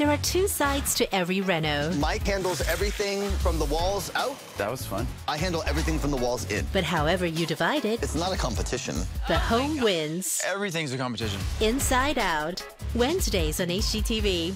There are two sides to every reno. Mike handles everything from the walls out. That was fun. I handle everything from the walls in. But however you divide it, It's not a competition. the home wins. Everything's a competition. Inside Out. Wednesdays on HGTV.